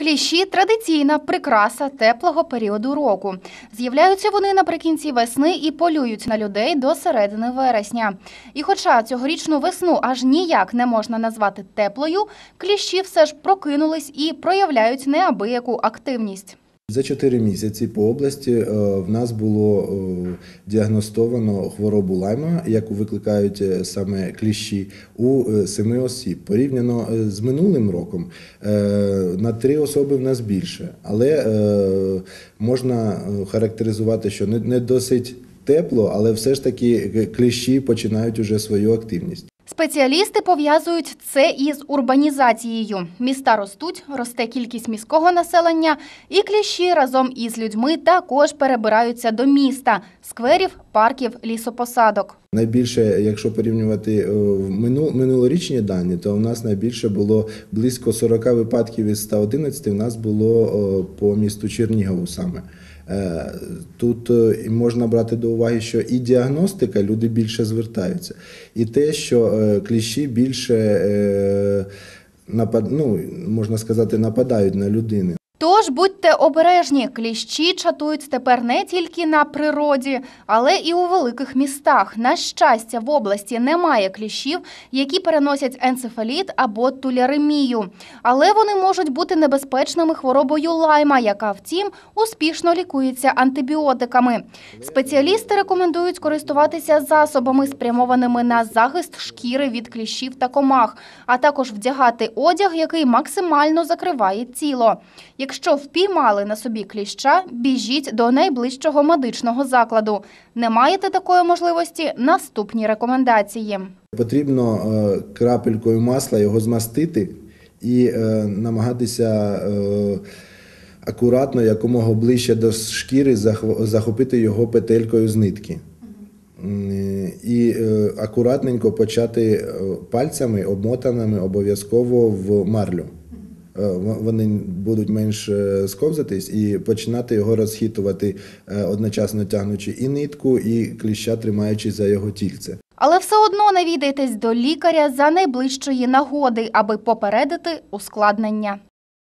Кліщі традиційна прикраса теплого періоду року. З'являються вони наприкінці весни і полюють на людей до середини вересня. І хоча цьогорічну весну аж ніяк не можна назвати теплою, кліщі все ж прокинулись і проявляють неабияку активність. За 4 місяці по області е, в нас було е, діагностовано хворобу лайма, яку викликають е, саме кліщі, у 7 осіб. Порівняно з минулим роком на 3 особи в нас більше, але можна характеризувати, що не досить тепло, але все ж таки кліщі починають уже свою активність. Спеціалісти пов'язують це із урбанізацією. Міста ростуть, росте кількість міського населення, і кліщі разом із людьми також перебираються до міста, скверів, парків, лісопосадок. Найбільше, якщо порівнювати е, минулорічні дані, то в нас найбільше було близько 40 випадків із 111 в нас було е, по місту Чернігову саме. Е, Тут е, можна брати до уваги, що і діагностика люди більше звертаються, і те, що е, кліщі більше напад, ну, можна сказати, нападають на людини. Тож будьте обережні, кліщі чатують тепер не тільки на природі, але і у великих містах. На щастя, в області немає кліщів, які переносять енцефаліт або туляремію. Але вони можуть бути небезпечними хворобою лайма, яка, втім, успішно лікується антибіотиками. Спеціалісти рекомендують користуватися засобами, спрямованими на захист шкіри від кліщів та комах, а також вдягати одяг, який максимально закриває тіло. Якщо впіймали на собі кліща, біжіть до найближчого медичного закладу. Не маєте такої можливості? Наступні рекомендації. Потрібно е, крапелькою масла його змастити і е, намагатися е, акуратно, якомога ближче до шкіри, захопити його петелькою з нитки. І акуратненько почати пальцями, обмотаними обов'язково в марлю. Е, Вони будуть менш е, сковзатись і починати його розхитувати, е, одночасно тягнучи і нитку, і кліща тримаючи за його тільце. Але все одно навідайтесь до лікаря за найближчої нагоди, аби попередити ускладнення.